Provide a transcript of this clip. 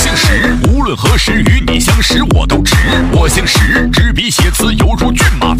姓石无论何时与你相识我都值。我姓石执笔写词犹如骏马